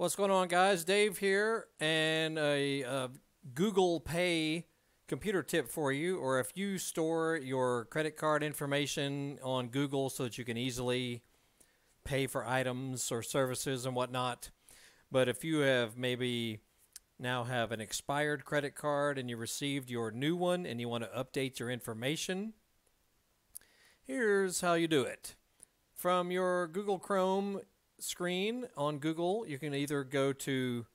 What's going on, guys? Dave here, and a, a, Google Pay computer tip for you. Or if you store your credit card information on Google so that you can easily pay for items or services and whatnot. But if you have maybe now have an expired credit card and you received your new one and you want to update your information, here's how you do it. From your Google Chrome, screen on Google, you can either go to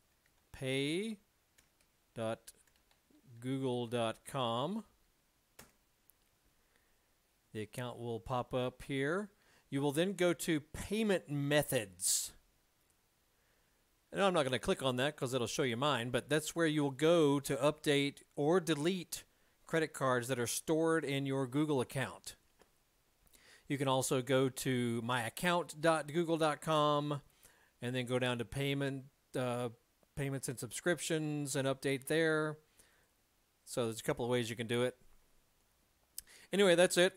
pay.google.com. The account will pop up here. You will then go to payment methods. And I'm not going to click on that because it'll show you mine, but that's where you'll go to update or delete credit cards that are stored in your Google account. You can also go to myaccount.google.com and then go down to payment uh, payments and subscriptions and update there. So there's a couple of ways you can do it. Anyway, that's it.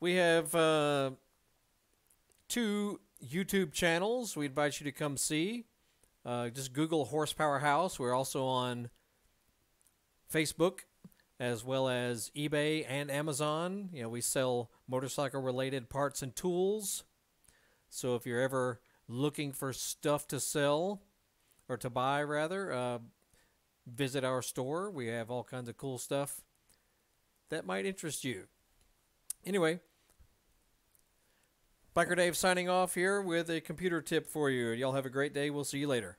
We have uh, two YouTube channels we invite you to come see. Uh, just Google Horsepower House. We're also on Facebook as well as eBay and Amazon. You know, we sell motorcycle related parts and tools. So if you're ever looking for stuff to sell or to buy, rather, uh, visit our store. We have all kinds of cool stuff that might interest you. Anyway, Biker Dave signing off here with a computer tip for you. Y'all have a great day. We'll see you later.